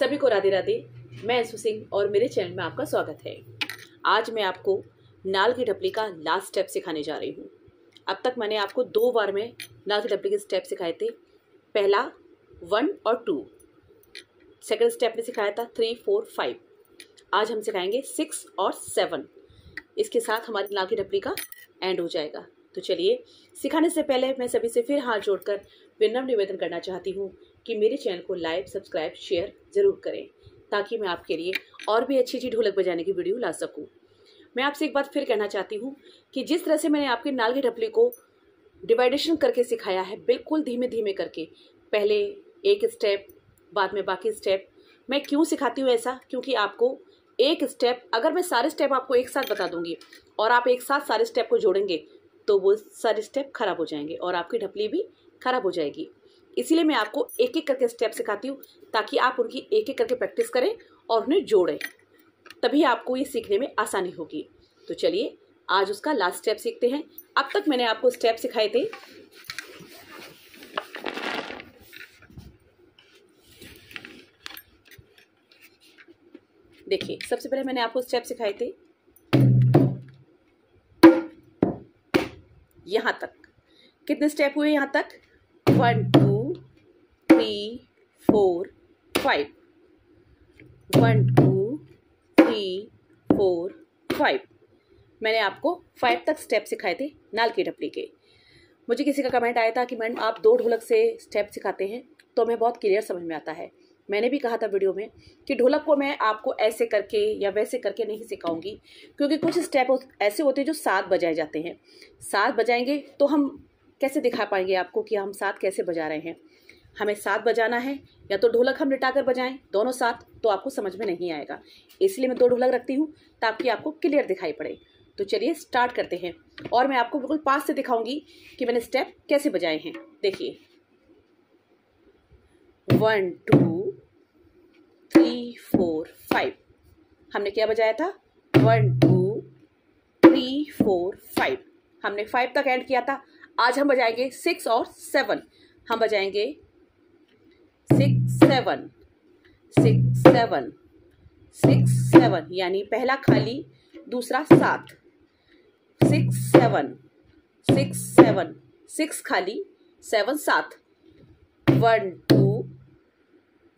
सभी को राधे राधे। मैं अंशु सिंह और मेरे चैनल में आपका स्वागत है। आज मैं आपको नाल की टपली का लास्ट स्टेप सिखाने जा रही हूँ। अब तक मैंने आपको दो बार में नाल की टपली के स्टेप सिखाए थे। पहला वन और टू सेकंड स्टेप में सिखाया था थ्री फोर फाइव आज हम सिखाएँगे सिक्स और सेवन इसके साथ हमारी नाल की टपली का एंड हो जाएगा। तो चलिए, सिखाने से पहले मैं सभी से फिर हाथ जोड़कर विनम्र निवेदन करना चाहती हूँ कि मेरे चैनल को लाइक, सब्सक्राइब, शेयर ज़रूर करें, ताकि मैं आपके लिए और भी अच्छी अच्छी ढोलक बजाने की वीडियो ला सकूँ। मैं आपसे एक बात फिर कहना चाहती हूँ कि जिस तरह से मैंने आपके नाल की टपली को डिवाइडेशन करके सिखाया है, बिल्कुल धीमे धीमे करके, पहले एक स्टेप बाद में बाकी स्टेप मैं क्यों सिखाती हूँ ऐसा? क्योंकि आपको एक स्टेप अगर मैं सारे स्टेप आपको एक साथ बता दूँगी और आप एक साथ सारे स्टेप को जोड़ेंगे तो वो सारे स्टेप खराब हो जाएँगे और आपकी ढपली भी खराब हो जाएगी। इसीलिए मैं आपको एक एक करके स्टेप सिखाती हूँ, ताकि आप उनकी एक एक करके प्रैक्टिस करें और उन्हें जोड़ें। तभी आपको ये सीखने में आसानी होगी। तो चलिए, आज उसका लास्ट स्टेप सीखते हैं। अब तक मैंने आपको स्टेप सिखाए थे। देखिए, सबसे पहले मैंने आपको स्टेप सिखाए थे। यहाँ तक। कितने स्टेप हुए यहाँ तक? One two three four five one two three four five मैंने आपको फाइव तक स्टेप सिखाए थे, नाल की टपली के। मुझे किसी का कमेंट आया था कि मैम आप दो ढोलक से स्टेप सिखाते हैं तो हमें बहुत क्लियर समझ में आता है। मैंने भी कहा था वीडियो में कि ढोलक को मैं आपको ऐसे करके या वैसे करके नहीं सिखाऊँगी, क्योंकि कुछ स्टेप ऐसे होते हैं जो सात बजाए जाते हैं। सात बजाएँगे तो हम कैसे दिखा पाएँगे आपको कि हम सात कैसे बजा रहे हैं? हमें साथ बजाना है या तो ढोलक हम लिटा कर बजाएँ, दोनों साथ तो आपको समझ में नहीं आएगा। इसलिए मैं दो ढोलक रखती हूँ ताकि आपको क्लियर दिखाई पड़े। तो चलिए स्टार्ट करते हैं। और मैं आपको बिल्कुल पास से दिखाऊँगी कि मैंने स्टेप कैसे बजाए हैं। देखिए। One two three four five हमने क्या बजाया था? One two three four five हमने फाइव तक एंड किया था। आज हम बजाएँगे सिक्स और सेवन हम बजाएँगे seven six seven six seven यानी पहला खाली, दूसरा सात. Six seven six seven six खाली सेवन सात. वन टू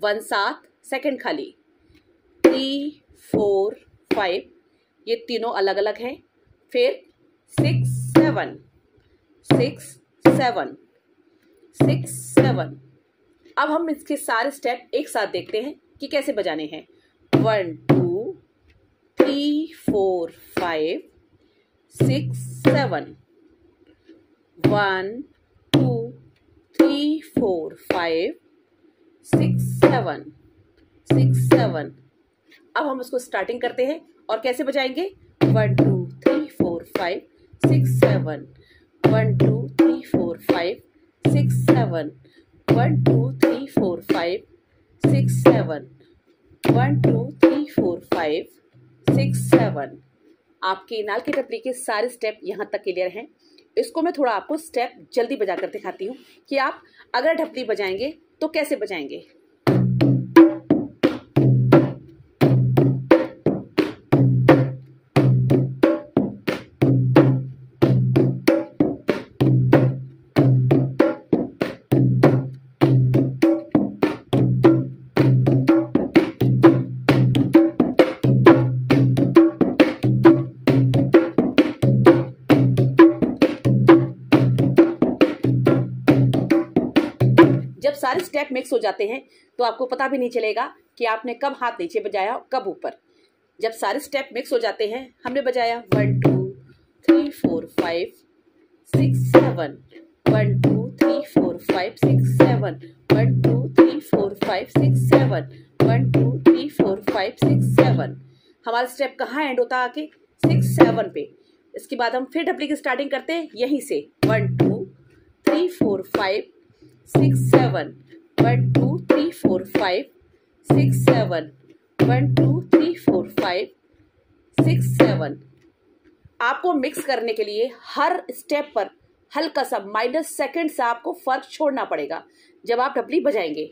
वन सात. सेकंड खाली. थ्री फोर फाइव ये तीनों अलग अलग हैं. फिर six seven six seven six seven अब हम इसके सारे स्टेप एक साथ देखते हैं कि कैसे बजाने हैं। One two three four five six seven one two three four five six seven six seven अब हम उसको स्टार्टिंग करते हैं और कैसे बजाएँगे? One two three four five six seven one two three four five six seven one two three four five six seven one two three four five six seven आपके नाल की टपली के सारे स्टेप यहाँ तक क्लियर हैं। इसको मैं थोड़ा आपको स्टेप जल्दी बजा कर दिखाती हूँ कि आप अगर ढपली बजाएँगे तो कैसे बजाएँगे? जब सारे स्टेप मिक्स हो जाते हैं तो आपको पता भी नहीं चलेगा कि आपने कब हाथ नीचे बजाया और कब ऊपर। जब सारे स्टेप मिक्स हो जाते हैं, हमने बजाया one, two, three, four, five, six, seven. One, two, three, four, five, six, seven. One, two, three, four, five, six, seven. One, two, three, four, five, six, seven. हमारा स्टेप कहाँ end होता आके six, seven पे। इसके बाद हम फिर डबली की स्टार्टिंग करते हैं, यहीं से। One, two, three, four, five six seven one two three four five six seven one two three four five six seven आपको मिक्स करने के लिए हर स्टेप पर हल्का सा माइनस सेकंड से आपको फ़र्क छोड़ना पड़ेगा। जब आप डबली बजाएँगे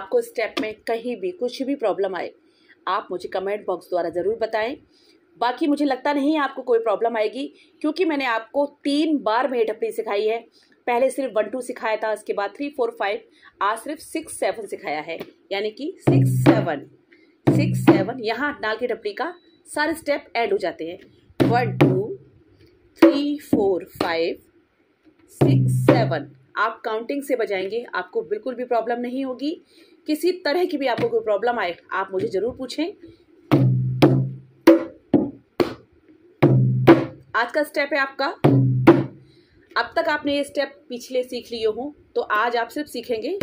आपको स्टेप में कहीं भी कुछ भी प्रॉब्लम आए, आप मुझे कमेंट बॉक्स द्वारा ज़रूर बताएँ। बाकी मुझे लगता नहीं आपको कोई प्रॉब्लम आएगी, क्योंकि मैंने आपको तीन बार में टपड़ी सिखाई है। पहले सिर्फ़ वन टू सिखाया था, उसके बाद थ्री फोर फाइव आज सिर्फ़ सिक्स सेवन सिखाया है। यानी कि सिक्स सेवन सिक्स सेवन यहाँ नाल की टपड़ी का सारे स्टेप ऐड हो जाते हैं। One two three four five six seven आप काउंटिंग से बजाएँगे, आपको बिल्कुल भी प्रॉब्लम नहीं होगी। किसी तरह की भी आपको कोई प्रॉब्लम आए, आप मुझे ज़रूर पूछें। आज का स्टेप है आपका। अब तक आपने ये स्टेप पिछले सीख लिए हो तो आज आप सिर्फ़ सीखेंगे।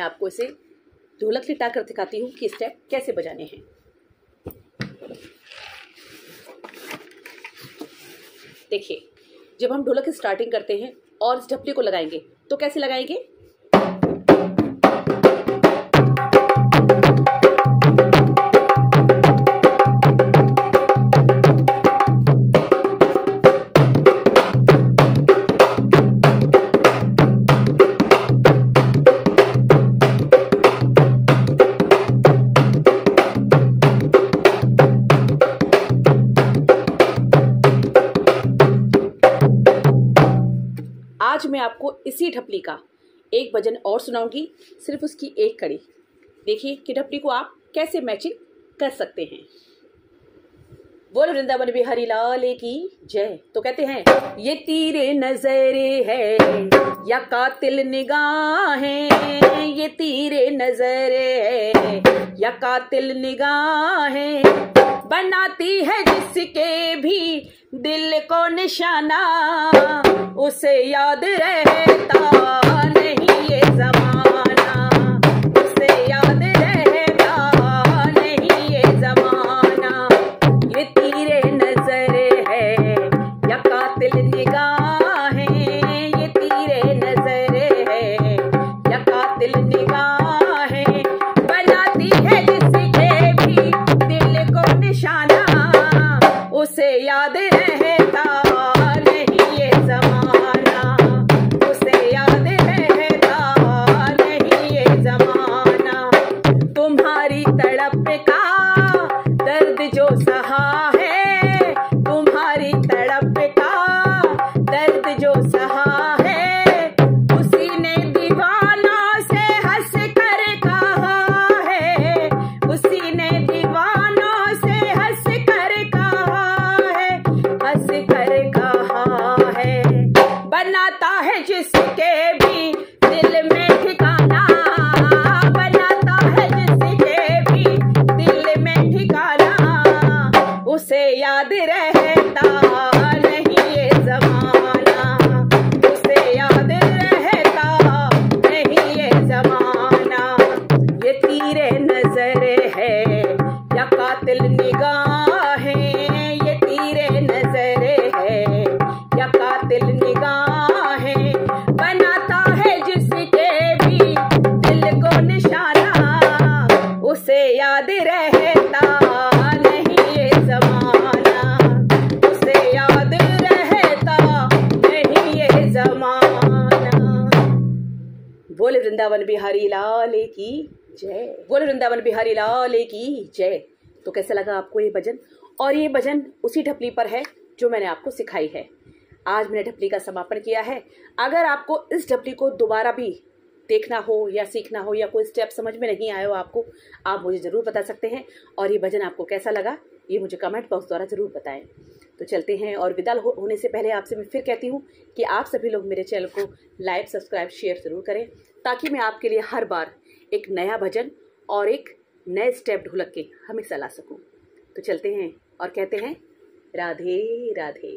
मैं आपको इसे ढोलक लिटा कर दिखाती हूँ कि स्टेप कैसे बजाने हैं। देखिए, जब हम ढोलक स्टार्टिंग करते हैं और इस ढपली को लगाएँगे तो कैसे लगाएँगे? मैं आपको इसी ढपली का एक भजन और सुनाऊँगी, सिर्फ़ उसकी एक कड़ी। देखिए कि ढपली को आप कैसे मैचिंग कर सकते हैं। बोल वृंदावन बिहारी लाल की जय। तो कहते हैं, ये तीरे नजरे है या कातिल निगाहें? ये तीरे नजरे है या कातिल निगाहें? बनाती है जिसके भी दिल को निशाना। उसे याद रहता नहीं ये जमाना। उसे याद रहता नहीं ये जमाना। ये तीरे नज़र है या कातिल निगाहें। ये तीरे नज़र है या कातिल निगाहें जिसके भी दिल में वृंदावन बिहारी लाल की जय। बोल वृंदावन बिहारी लाल की जय। तो कैसा लगा आपको ये भजन? और ये भजन उसी ढपली पर है जो मैंने आपको सिखाई है। आज मैंने ढपली का समापन किया है। अगर आपको इस ढपली को दोबारा भी देखना हो या सीखना हो या कोई स्टेप समझ में नहीं आया हो आपको, आप मुझे ज़रूर बता सकते हैं। और ये भजन आपको कैसा लगा, ये मुझे कमेंट बॉक्स द्वारा ज़रूर बताएँ। तो चलते हैं और विदा हो, होने से पहले आपसे मैं फिर कहती हूँ कि आप सभी लोग मेरे चैनल को लाइक सब्सक्राइब शेयर ज़रूर करें ताकि मैं आपके लिए हर बार एक नया भजन और एक नए स्टेप ढुलक के हमेशा ला सकूँ। तो चलते हैं और कहते हैं राधे राधे।